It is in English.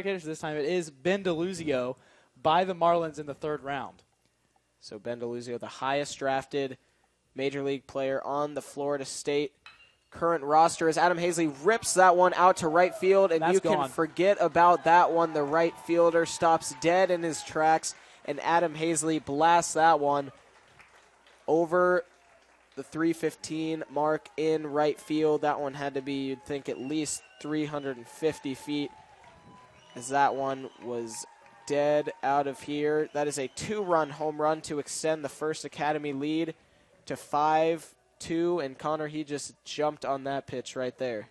Spectators this time it is Ben DeLuzio by the Marlins in the third round. So Ben DeLuzio, the highest drafted major league player on the Florida State current roster, as Adam Haseley rips that one out to right field, and That's you gone. can forget about that one. The right fielder stops dead in his tracks, and Adam Haseley blasts that one over the 315 mark in right field. That one had to be, you'd think, at least 350 feet, as that one was dead out of here. That is a two run home run to extend the first Academy lead to 5 2. And Connor, he just jumped on that pitch right there.